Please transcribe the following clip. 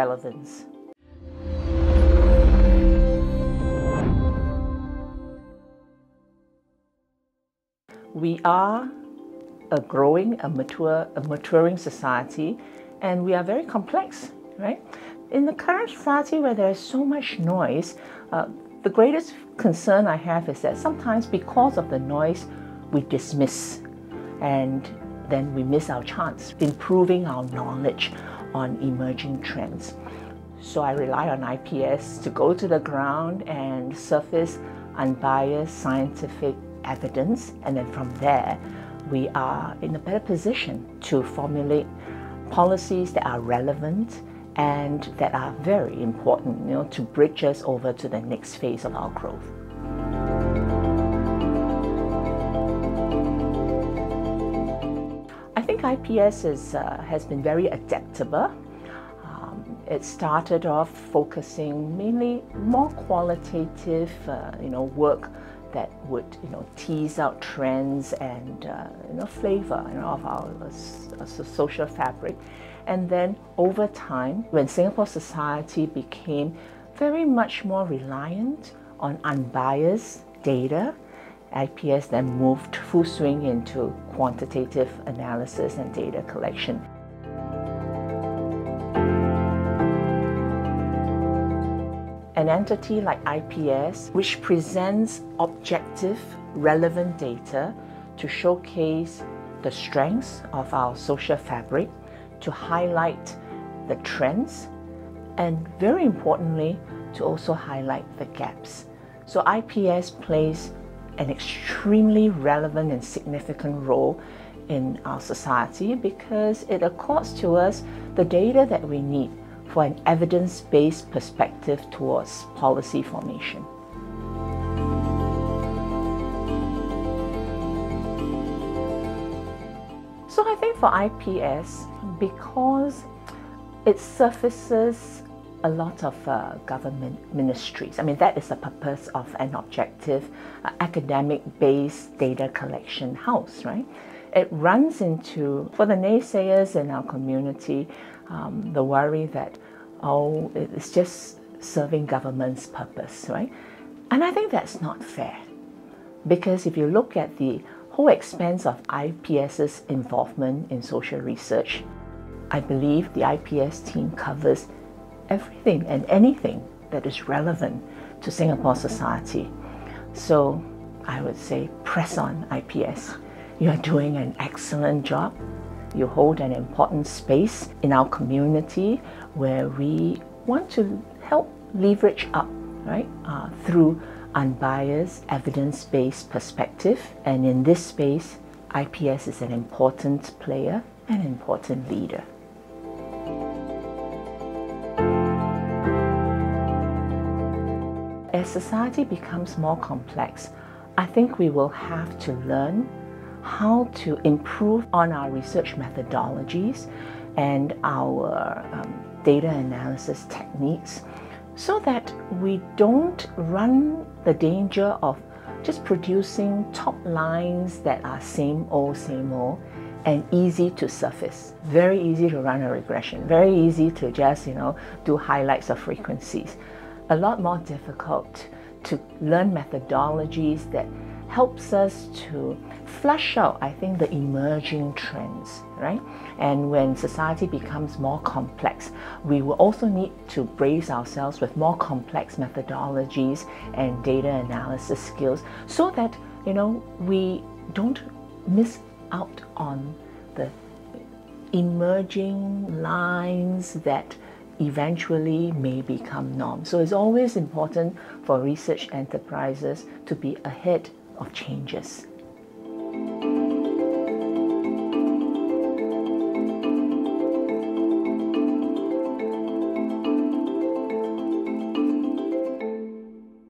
relevance. We are a growing, a mature, a maturing society, and we are very complex, right? In the current society where there is so much noise, uh, the greatest concern I have is that sometimes because of the noise, we dismiss and then we miss our chance improving our knowledge on emerging trends. So I rely on IPS to go to the ground and surface unbiased scientific evidence, and then from there, we are in a better position to formulate policies that are relevant and that are very important you know, to bridge us over to the next phase of our growth. I think IPS is, uh, has been very adaptable. Um, it started off focusing mainly more qualitative, uh, you know, work that would you know tease out trends and uh, you know flavor you know, of our uh, social fabric and then over time when Singapore society became very much more reliant on unbiased data IPS then moved full swing into quantitative analysis and data collection an entity like IPS, which presents objective, relevant data to showcase the strengths of our social fabric, to highlight the trends, and very importantly, to also highlight the gaps. So IPS plays an extremely relevant and significant role in our society because it accords to us the data that we need for an evidence-based perspective towards policy formation. So I think for IPS, because it surfaces a lot of uh, government ministries. I mean, that is the purpose of an objective uh, academic-based data collection house, right? It runs into, for the naysayers in our community, um, the worry that, oh, it's just serving government's purpose, right? And I think that's not fair. Because if you look at the whole expense of IPS's involvement in social research, I believe the IPS team covers everything and anything that is relevant to Singapore society. So I would say press on IPS. You are doing an excellent job. You hold an important space in our community where we want to help leverage up, right, uh, through unbiased, evidence-based perspective. And in this space, IPS is an important player and important leader. As society becomes more complex, I think we will have to learn how to improve on our research methodologies and our um, data analysis techniques so that we don't run the danger of just producing top lines that are same old, same old and easy to surface. Very easy to run a regression, very easy to just, you know, do highlights of frequencies. A lot more difficult to learn methodologies that helps us to flush out, I think, the emerging trends, right? And when society becomes more complex, we will also need to brace ourselves with more complex methodologies and data analysis skills so that, you know, we don't miss out on the emerging lines that eventually may become norm. So it's always important for research enterprises to be ahead of changes.